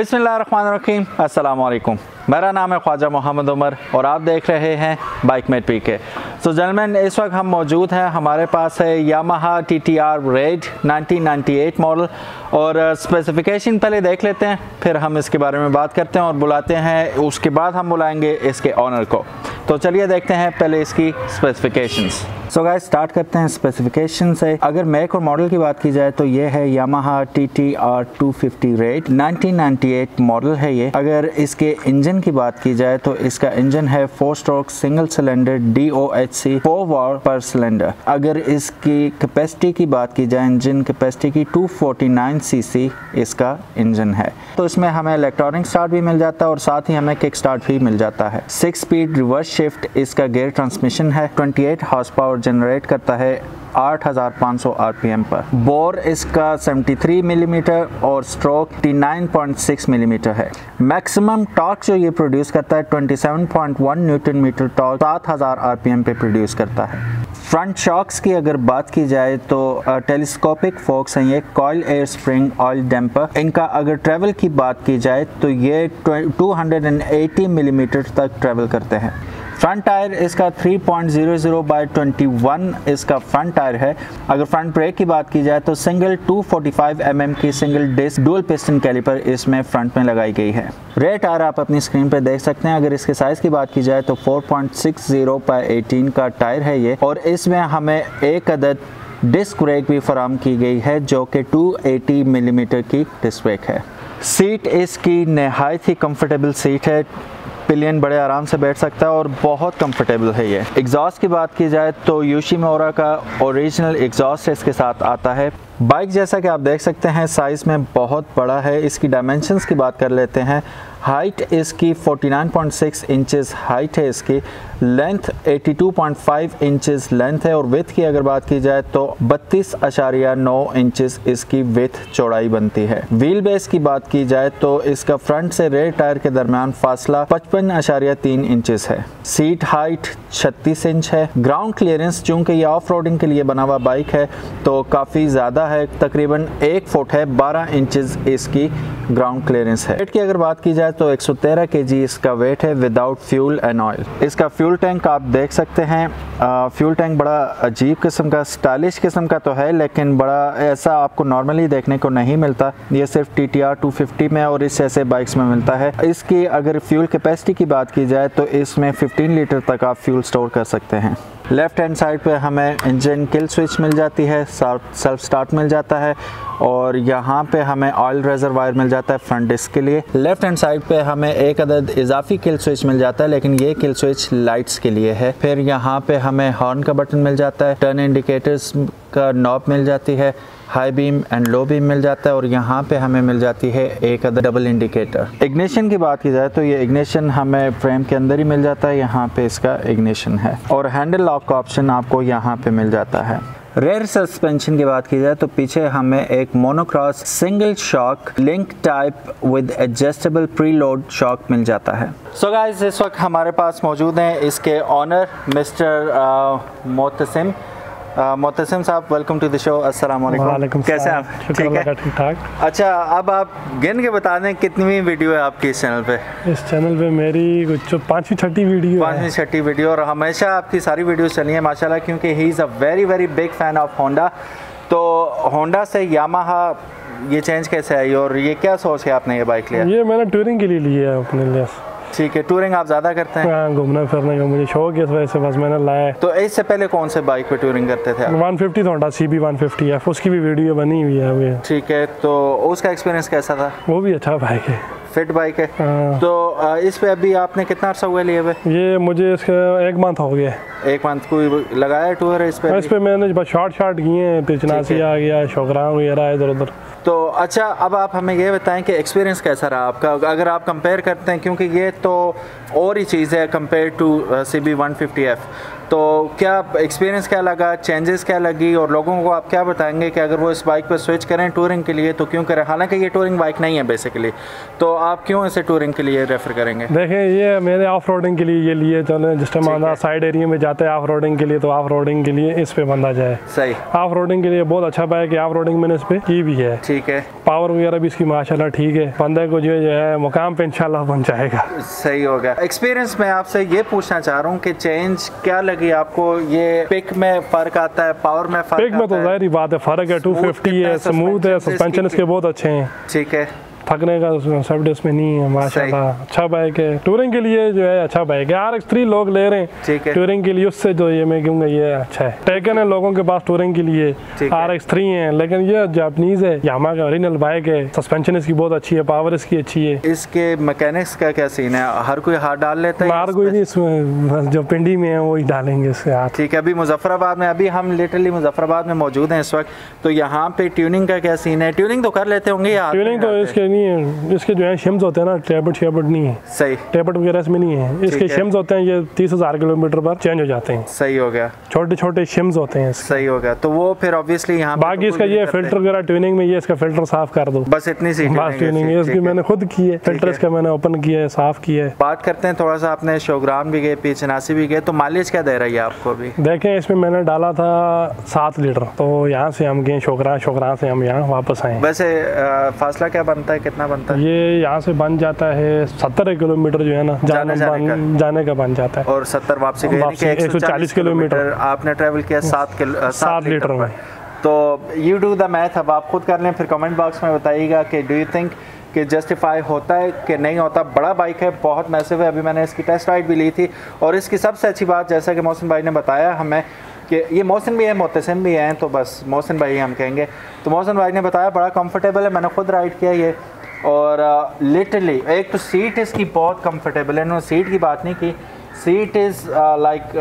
अस्सलाम वालेकुम मेरा नाम है ख्वाजा मोहम्मद उमर और आप देख रहे हैं बाइक मेट पी के। सो जनरमैन इस वक्त हम मौजूद हैं। हमारे पास है Yamaha T T R Raid 1998 model और स्पेसिफिकेशन पहले देख लेते हैं, फिर हम इसके बारे में बात करते हैं और बुलाते हैं। उसके बाद हम बुलाएँगे इसके ऑनर को। तो चलिए देखते हैं पहले इसकी स्पेसिफिकेशंस सो गाइस स्टार्ट करते हैं स्पेसिफिकेशन से। अगर मेक और मॉडल की बात की जाए तो ये है Yamaha T T R two fifty Raid nineteen model है ये। अगर इसके इंजन की बात की जाए तो इसका इंजन है four stroke single cylinder D O H C four valve per cylinder अगर इसकी कैपेसिटी की बात की जाए इंजन कैपेसिटी की 249 सीसी इसका इंजन है। तो इसमें हमें इलेक्ट्रॉनिक स्टार्ट भी मिल जाता है और साथ ही हमें किक स्टार्ट भी मिल जाता है। सिक्स स्पीड रिवर्स शिफ्ट इसका गेयर ट्रांसमिशन है। 28 हॉर्स पावर जनरेट करता है। 8500 आरपीएम पर। बोर इसका 73 मिलीमीटर mm और स्ट्रोक 9.6 मिलीमीटर mm है। मैक्सिमम टॉर्क जो ये प्रोड्यूस करता है 27.1 न्यूटन मीटर टॉर्क 7000 आरपीएम पे प्रोड्यूस करता है। फ्रंट शॉक्स की अगर बात की जाए तो टेलीस्कोपिक फोक्स हैं ये coil air spring, oil damper. इनका अगर ट्रैवल की बात की जाए तो ये 280 मिलीमीटर mm तक ट्रैवल करते हैं। फ्रंट टायर इसका 3.00 पॉइंट ज़ीरो ट्वेंटी इसका फ्रंट टायर है। अगर फ्रंट ब्रेक की बात की जाए तो सिंगल 245 फोर्टी mm की single disc dual piston caliper इसमें फ्रंट में लगाई गई है। रेयर टायर आप अपनी स्क्रीन पर देख सकते हैं। अगर इसके साइज़ की बात की जाए तो 4.60 पॉइंट बाई एटीन का टायर है ये। और इसमें हमें एक अदद डिस्क ब्रेक भी फराम की गई है, जो कि 280 मिलीमीटर की डिस्क ब्रेक है। सीट इसकी नहायत ही कंफर्टेबल सीट है। पिलियन बड़े आराम से बैठ सकता है और बहुत कंफर्टेबल है ये। एग्जॉस्ट की बात की जाए तो यूशी मोरा का ओरिजिनल एग्जॉस्ट इसके साथ आता है। बाइक जैसा कि आप देख सकते हैं साइज़ में बहुत बड़ा है। इसकी डायमेंशंस की बात कर लेते हैं। हाइट इसकी 49.6 इंचेस हाइट है इसकी। लेंथ 82.5 इंचेस लेंथ है। और विथ की अगर बात की जाए तो बत्तीस अशारिया नौ इंचेस इसकी विथ चौड़ाई बनती है। व्हील बेस की बात की जाए तो इसका फ्रंट से रेयर टायर के दरमियान फासला पचपन अशारिया तीन इंचेस है। सीट हाइट 36 इंच है। ग्राउंड क्लियरेंस चूँकि ये ऑफ़ के लिए बना हुआ बाइक है तो काफ़ी ज़्यादा है, तकरीबन एक फुट है 12 इंचेस इसकी ग्राउंड क्लियरेंस है। वेट की अगर बात की जाए तो 113 केजी इसका वेट है विदाउट फ्यूल एंड ऑयल इसका फ्यूल टैंक आप देख सकते हैं फ्यूल टैंक बड़ा अजीब किस्म का स्टाइलिश किस्म का तो है, लेकिन बड़ा ऐसा आपको नॉर्मली देखने को नहीं मिलता। ये सिर्फ़ T T R two fifty में और इस ऐसे बाइक्स में मिलता है। इसकी अगर फ्यूल कैपेसिटी की बात की जाए तो इसमें 15 लीटर तक आप फ्यूल स्टोर कर सकते हैं। लेफ़्ट हैंड साइड पे हमें इंजन किल स्विच मिल जाती है सेल्फ स्टार्ट मिल जाता है और यहाँ पे हमें ऑयल रेजरवायर मिल जाता है फ्रंट डिस्क के लिए। लेफ़्ट हैंड साइड पे हमें एक अदद इजाफी किल स्विच मिल जाता है, लेकिन ये किल स्विच लाइट्स के लिए है। फिर यहाँ पे हमें हॉर्न का बटन मिल जाता है टर्न इंडिकेटर्स का नॉब मिल जाती है high beam and low beam मिल जाता है, और यहाँ पे हमें मिल जाती है एक अदर डबल इंडिकेटर इग्निशन की बात की जाए तो ये इग्निशन हमें फ्रेम के अंदर ही मिल जाता है, यहाँ पे इसका इग्निशन है। और हैंडल लॉक का ऑप्शन आपको यहाँ पे मिल जाता है। रेयर सस्पेंशन की बात की जाए तो पीछे हमें एक monocross single shock link type with adjustable preload shock मिल जाता है। सो so गाइस इस वक्त हमारे पास मौजूद हैं इसके ऑनर मिस्टर मोतसिम मोतसम साहब वेलकम टू द शो अस्सलाम वालेकुम कैसे आप? ठीक है? ठीक ठाक अच्छा अब आप गिन के बता दें कितनी वीडियो है आपकी इस चैनल पे? इस चैनल पे मेरी कुछ पाँचवीं छठी वीडियो पाँचवीं छठी वीडियो और हमेशा आपकी सारी वीडियो चली है माशाल्लाह क्योंकि he is a very very big fan of Honda तो होंडा से यामाहा ये चेंज कैसे आई और ये क्या सोच के आपने ये बाइक लिया? ये मैंने टूरिंग के लिए लिया है अपने लिए। ठीक है टूरिंग आप ज़्यादा करते हैं? हाँ घूमने फिरने का मुझे शौक है इस वजह से बस मैंने लाया तो इससे पहले कौन से बाइक पे टूरिंग करते थे 150 Honda C B one fifty है उसकी भी वीडियो बनी हुई है ठीक है तो उसका एक्सपीरियंस कैसा था? वो भी अच्छा बाइक है। फिट बाइक है। हाँ। तो इस पे अभी आपने कितना अर्सा हुआ लिए हुए? ये मुझे इसका एक मंथ हो गया। एक मंथ को लगाया टूर है इस पे इस पे मैंने बस शॉर्ट शॉर्ट किए हैं पिछनासी आ गया शोकराम वगैरह इधर उधर। तो अच्छा अब आप हमें ये बताएँ कि एक्सपीरियंस कैसा रहा आपका? अगर आप कंपेयर करते हैं क्योंकि ये तो और ही चीज़ है compare to C B one fifty F तो क्या एक्सपीरियंस क्या लगा? चेंजेस क्या लगी? और लोगों को आप क्या बताएँगे कि अगर वो इस बाइक पर स्विच करें टूरिंग के लिए तो क्यों करें? हालाँकि ये टूरिंग बाइक नहीं है बेसिकली तो आप क्यों इसे टूरिंग के लिए रेफ़र करेंगे? देखें ये मैंने ऑफ़ रोडिंग के लिए ये लिए चले। जिस टाइम आना साइड एरिया में जाते हैं ऑफ़ रोडिंग के लिए तो ऑफ़ रोडिंग के लिए इस पे बंदा जाए। सही। ऑफ़ रोडिंग के लिए बहुत अच्छा बाइक है ऑफ़ रोडिंग मैंने इस पे की भी है। ठीक है। पावर वगैरह भी इसकी माशाल्लाह ठीक है। बंदे को जो है मुकाम पे इंशाल्लाह जाएगा। सही हो गया एक्सपीरियंस में आपसे ये पूछना चाह रहा हूँ कि चेंज क्या लगी आपको? ये पिक में फ़र्क आता है पावर में फ़र्क पिक में तो ज़ाहिर बात है फ़र्क है 250 है स्मूथ है सस्पेंशन इसके? बहुत अच्छे हैं। ठीक है। थकने का सब इसमें नहीं है माशाल्लाह। अच्छा बाइक है। टूरिंग के लिए जो है अच्छा बाइक है। आर एक्स थ्री लोग ले रहे हैं। टूरिंग के लिए उससे जो ये मैं कहूँगा ये अच्छा है। टेकन है लोगों के पास टूरिंग के लिए। आर एक्स थ्री है लेकिन ये जापनीज है। यामा का ओरिजिनल बाइक है। सस्पेंशन इसकी बहुत अच्छी है पावर इसकी अच्छी है। इसके मैकेनिक्स का क्या सीन है? हर कोई हाथ डाल लेता है हर कोई नहीं इसमें जो पिंडी में है वही डालेंगे इससे हाथ। ठीक है अभी मुजफ्फराबाद में अभी हम लिटरली मुजफ्फराबाद में मौजूद हैं इस वक्त। तो यहाँ पे ट्यूनिंग का क्या सीन है? ट्यूनिंग तो कर लेते होंगे ट्यूनिंग तो इसके नहीं है इसके जो है शिम्स होते हैं ना टेबट शेबट नहीं है। सही। टेबट वगैरह इसमें नहीं है। इसके शिम्स होते हैं ये तीस हज़ार किलोमीटर पर चेंज हो जाते हैं। सही हो गया। छोटे छोटे शिम्स होते हैं सही हो गया। तो वो फिर ऑब्वियसली यहाँ बाकी तो इसका ये फ़िल्टर वगैरह ट्यूनिंग में ये इसका फ़िल्टर साफ़ कर दो। बस इतनी सी बस ट्यूनिंग है इसकी मैंने खुद की है। फ़िल्टर इसका मैंने ओपन किया है साफ़ किया है। बात करते हैं थोड़ा सा आपने शोग्राम भी गए पीछनासी भी गए तो माइलेज क्या दे रही है आपको अभी? देखें इसमें मैंने डाला था सात लीटर। तो यहाँ से हम गए शोकरा शोकरा से हम यहाँ वापस आए वैसे फासला क्या बनता है कितना बनता है? ये यहाँ से बन जाता है सत्तर किलोमीटर जो है ना जाने, जाने, जाने, जाने का बन जाता है। और सत्तर वापसी एक सौ चालीस किलोमीटर आपने ट्रेवल किया सात किलो सात लीटर में। तो यू डू द मैथ अब आप खुद कर लें फिर कमेंट बॉक्स में बताइएगा कि डू यू थिंक कि जस्टिफाई होता है कि नहीं होता। बड़ा बाइक है बहुत मैसिव है। अभी मैंने इसकी टेस्ट राइड भी ली थी। और इसकी सबसे अच्छी बात जैसा कि मोहसिन भाई ने बताया हमें कि ये मोहसिन भी है मोतसम भी हैं तो बस मोहसिन भाई हम कहेंगे। तो मोहसिन भाई ने बताया बड़ा कंफर्टेबल है मैंने खुद राइड किया ये। और लिटरली uh, एक तो सीट इसकी बहुत कंफर्टेबल है इन्होंने सीट की बात नहीं की। Seat is like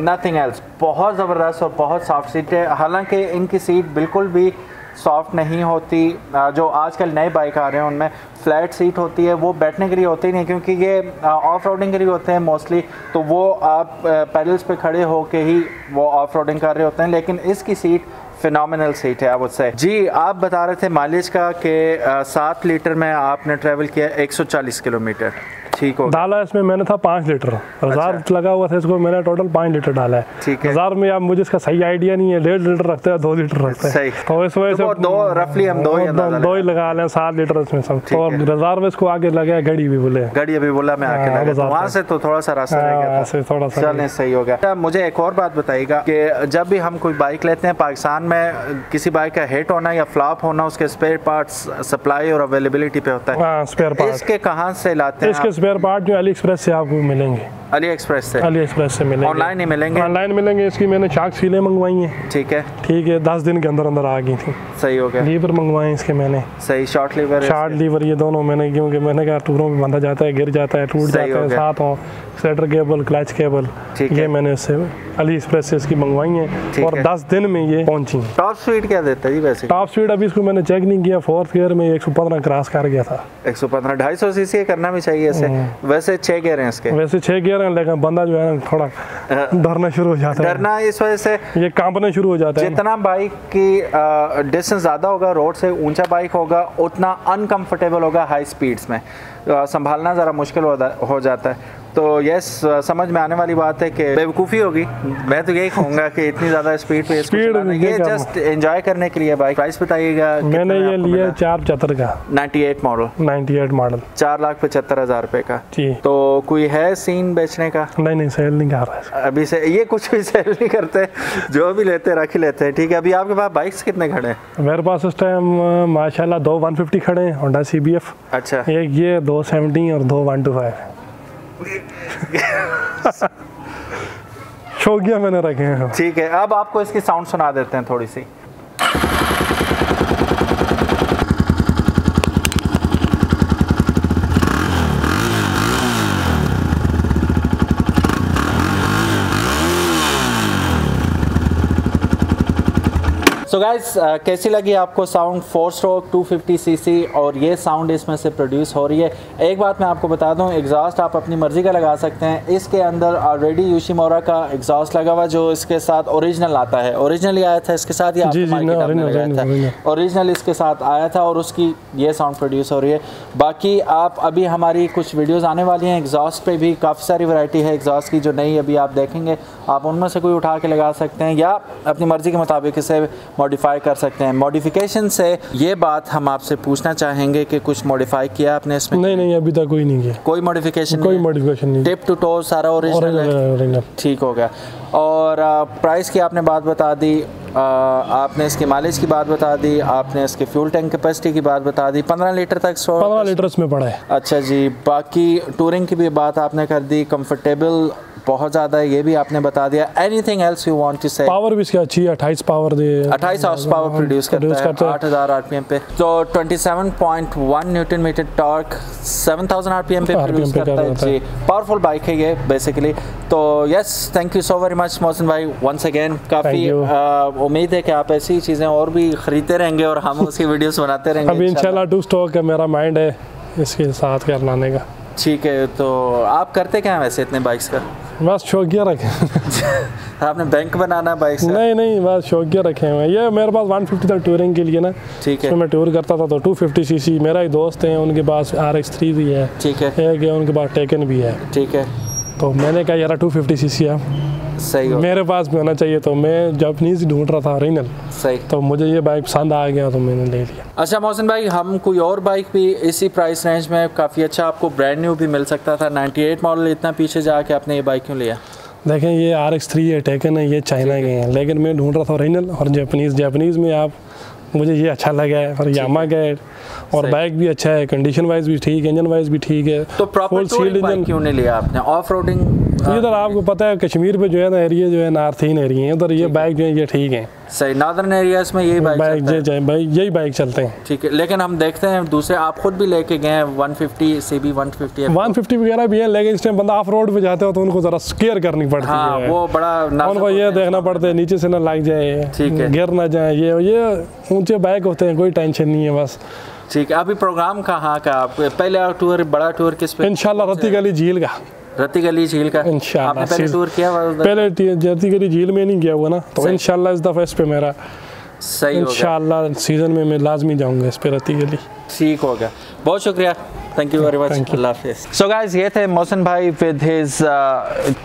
nothing else बहुत ज़बरदस्त और बहुत सॉफ्ट सीट है। हालाँकि इनकी सीट बिल्कुल भी सॉफ्ट नहीं होती जो आजकल नए बाइक आ रहे हैं उनमें फ्लैट सीट होती है, वो बैठने के लिए होती ही नहीं, क्योंकि ये ऑफ़ रोडिंग के लिए होते हैं मोस्टली तो वो आप पैडल्स पे खड़े होके ही वो ऑफ़ रोडिंग कर रहे होते हैं, लेकिन इसकी सीट फिनल सीट है आप उससे जी, आप बता रहे थे माइलेज का कि सात लीटर में आपने ट्रेवल किया 140 किलोमीटर। ठीक हो डाला इसमें मैंने था पाँच लीटर। हज़ार अच्छा। लगा हुआ था इसको मैंने टोटल पाँच लीटर डाला है। ठीक है। हज़ार में अब मुझे इसका सही आइडिया नहीं है। डेढ़ लीटर रखते हैं दो लीटर रखते हैं। तो इस वजह तो से दो रफली हम दो ही दो ही लगा। लें सात लीटर इसमें सब। तो हज़ार में इसको आगे लगे घड़ी भी बोले। घड़ी अभी बोला मैं आगे हाँ, वहाँ से तो थोड़ा सा रास्ता थोड़ा सा चलने सही हो गया। अच्छा, मुझे एक और बात बताइएगा कि जब भी हम कोई बाइक लेते हैं पाकिस्तान में किसी बाइक का हिट होना या फ्लॉप होना उसके स्पेयर पार्ट्स सप्लाई और अवेलेबिलिटी पे होता है। स्पेयर पार्ट इसके कहाँ से लाते हैं स्पेयर पार्ट जो अली एक्सप्रेस से आपको मिलेंगे अली एक्सप्रेस से। अली एक्सप्रेस से मिलेंगे। ऑनलाइन ही मिलेंगे? ऑनलाइन मिलेंगे इसकी मैंने चाक सीलें मंगवाई हैं। ठीक है। ठीक है दस दिन के अंदर अंदर आ गई थी। सही हो गया। लीवर मंगवाए इसके मैंने। सही शॉर्ट लीवर शॉर्ट लीवर ये दोनों मैंने क्योंकि मैंने कहा टूरों में बंधा जाता है गिर जाता है टूट जाता है साथ हो सेटर केबल क्लच केबल ये मैंने इससे अली एक्सप्रेस से इसकी मंगवाई है और दस दिन में ये पहुँची टॉप स्पीड क्या देता है जी वैसे? टॉप स्पीड अभी इसको मैंने चेक नहीं किया फोर्थ गियर में एक सौ पंद्रह क्रॉस कर गया था। एक सौ पंद्रह ढाई सौ सी करना भी चाहिए हम्म। वैसे छह गियर हैं इसके। वैसे छह गियर हैं लेकिन बंदा जो है ना थोड़ा डरना शुरू हो जाता है। डरना इस वजह से ये कांपना शुरू हो जाता है। जितना बाइक की डिस्टेंस ज़्यादा होगा रोड से ऊँचा बाइक होगा उतना अनकंफर्टेबल होगा हाई स्पीड्स में। संभालना ज़रा मुश्किल हो जाता है। तो यस समझ में आने वाली बात है कि बेवकूफ़ी होगी। मैं तो यही कहूँगा कि इतनी ज़्यादा स्पीड पे स्पीड ये जस्ट एंजॉय करने के लिए बाइक प्राइस बताइएगा मैंने ये लिया चार पचहत्तर का। 98 मॉडल 98 मॉडल चार लाख पचहत्तर हज़ार रुपए का। जी। तो कोई है सीन बेचने का? नहीं नहीं सेल नहीं कर रहा। है अभी से ये कुछ भी सेल नहीं करते। जो भी लेते रख ही लेते हैं। ठीक है अभी आपके पास बाइक्स कितने खड़े हैं? मेरे पास इस टाइम माशाल्लाह दो वन खड़े हैं होंडा सी अच्छा। एक ये दो और दो वन टू फाइव शौकिया मैंने रखे हैं। ठीक है, अब आपको इसकी साउंड सुना देते हैं थोड़ी सी। सो so गाइस uh, कैसी लगी आपको साउंड फोर स्ट्रोक 250 सीसी और ये साउंड इसमें से प्रोड्यूस हो रही है। एक बात मैं आपको बता दूँ एग्जॉस्ट आप अपनी मर्ज़ी का लगा सकते हैं। इसके अंदर ऑलरेडी यूशी मोरा का एग्जॉस्ट लगा हुआ जो इसके साथ ओरिजिनल आता है। ओरिजिनली आया था इसके साथ ही ओरिजिनल इसके साथ आया था और उसकी ये साउंड प्रोड्यूस हो रही है। बाकी आप अभी हमारी कुछ वीडियोज़ आने वाली हैं। एग्जॉस्ट पे भी काफ़ी सारी वैरायटी है। एग्जॉस्ट की जो नई अभी आप देखेंगे आप उनमें से कोई उठा के लगा सकते हैं या अपनी मर्ज़ी के मुताबिक इसे मॉडिफाई कर सकते हैं। मॉडिफिकेशन से ये बात हम आपसे पूछना चाहेंगे कि कुछ मॉडिफाई किया आपने इसमें? नहीं नहीं अभी तक कोई नहीं किया। कोई मॉडिफिकेशन कोई मॉडिफिकेशन नहीं टिप टू टो सारा ओरिजिनल ठीक हो गया। और प्राइस की आपने बात बता दी आ, आपने इसकी माइलेज की बात बता दी आपने इसके फ्यूल टैंक कैपेसिटी की बात बता दी। पंद्रह लीटर तक पंद्रह लीटर इसमें पड़ा है। अच्छा जी बाकी टूरिंग की भी बात आपने कर दी कंफर्टेबल बहुत ज़्यादा है ये भी आपने बता दिया। Anything else you want to say power भी इसकी अच्छी है 28 पावर दे 28 हॉर्स पावर प्रोड्यूस करता है 8000 आरपीएम पे। तो 27.1 न्यूटन मीटर टॉर्क 7000 आरपीएम पे प्रोड्यूस करता है। जी पावरफुल बाइक है ये बेसिकली तो yes thank you so very much Mohsin भाई वंस अगेन काफ़ी उम्मीद है कि आप ऐसी चीज़ें और भी खरीदते रहेंगे और हम उसकी वीडियोस बनाते रहेंगे अभी इंशाल्लाह। टू स्टॉक है मेरा माइंड है इसके साथ कर लाने का। ठीक है तो आप करते क्या हैं वैसे इतने बाइक्स का? बस शौकिया रखे आपने बैंक बनाना बाइक नहीं नहीं बस शौकिया रखे हुए ये मेरे पास 150 था टूरिंग के लिए ना। ठीक है। मैं टूर करता था तो 250 सीसी मेरा ही दोस्त है उनके पास आर एक्स थ्री भी है। ठीक है। एक है उनके पास टेकन भी है। ठीक है। तो मैंने कहा यार टू फिफ्टी सी सी सही मेरे पास भी होना चाहिए तो मैं जापनीज ढूंढ रहा था ओरिजिनल सही। तो मुझे ये बाइक पसंद आ गया तो मैंने ले लिया। अच्छा मोहसिन भाई हम कोई और बाइक भी इसी प्राइस रेंज में काफ़ी अच्छा आपको ब्रांड न्यू भी मिल सकता था 98 मॉडल इतना पीछे जाके आपने ये बाइक क्यों लिया? देखें ये आर एक्स थ्री है टेकन है ये चाइना के हैं लेकिन मैं ढूंढ रहा था ओरिजिनल और जापनीज़ जापनीज़ में आप मुझे ये अच्छा लगा है और यामा का है और बाइक भी अच्छा है कंडीशन वाइज भी ठीक है इंजन वाइज भी ठीक है तो प्रॉपर सील्ड इंजन क्यों नहीं लिया आपने? ऑफ़ रोडिंग इधर आपको पता है कश्मीर पे जो है ना एरिया जो है नार्थ ईन एरिया है। उधर ये बाइक जो है ये ठीक है। सही नॉर्दर्न एरियाज़ में यही बाइक बाइक यही बाइक चलते हैं। ठीक है लेकिन हम देखते हैं दूसरे आप खुद भी लेके गए हैं 150 सी बी 150 150 वगैरह भी है लेकिन इस टाइम बंदा ऑफ़ रोड पे जाते हो तो उनको जरा स्केयर करनी पड़ती हाँ, है। वो बड़ा उनको ये देखना पड़ता है नीचे से ना लग जाए ठीक है। गिर ना जाए ये ये ऊँचे बाइक होते हैं कोई टेंशन नहीं है बस। ठीक है अभी प्रोग्राम कहाँ का आप पहले टूर बड़ा टूर किस पे? इंशाल्लाह रत्ती गली झील का। रत्ती गली झील का? इंशाल्लाह पहले टूर किया पहले रत्ती गली झील में नहीं गया हुआ ना तो इंशाल्लाह इस दफ़ा इस पे मेरा। सही इंशाल्लाह सीज़न में मैं लाजमी जाऊँगा इस पे रत्ती गली ठीक हो गया। बहुत शुक्रिया। थैंक यू वेरी मच अल्लाह हाफिज़। सो गाइस ये थे मोहसिन भाई with his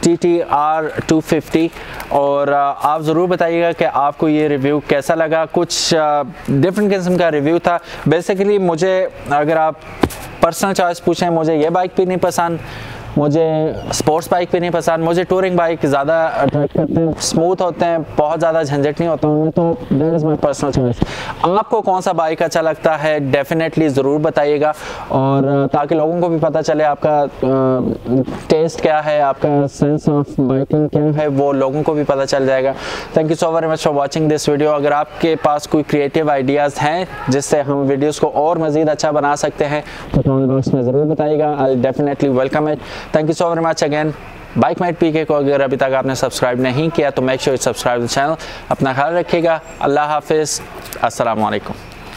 T T R two fifty और uh, आप ज़रूर बताइएगा कि आपको ये रिव्यू कैसा लगा। कुछ डिफरेंट uh, किस्म का रिव्यू था। बेसिकली मुझे अगर आप पर्सनल चॉइस पूछें मुझे ये बाइक भी नहीं पसंद। मुझे स्पोर्ट्स बाइक भी नहीं पसंद, मुझे टूरिंग बाइक ज़्यादा अट्रैक्ट करते हैं। स्मूथ होते हैं, बहुत ज़्यादा झंझट नहीं होता। उनमें तो that is my personal choice आपको कौन सा बाइक अच्छा लगता है? डेफिनेटली ज़रूर बताइएगा। और ताकि लोगों को भी पता चले आपका टेस्ट क्या है, आपका सेंस ऑफ़ बाइकिंग क्या है, वो लोगों को भी पता चल जाएगा। Thank you so very much for watching this video अगर आपके पास कोई क्रिएटिव आइडियाज़ हैं, जिससे हम वीडियोज़ को और मज़ीद अच्छा बना सकते हैं तो कमेंट बॉक्स में ज़रूर बताइएगा। I definitely welcome it thank you so very much again bike might P K को अगर अभी तक आपने सब्सक्राइब नहीं किया तो make sure subscribe the channel अपना ख्याल रखिएगा. अल्लाह हाफिज़. अस्सलाम वालेकुम